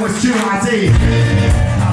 with you, I.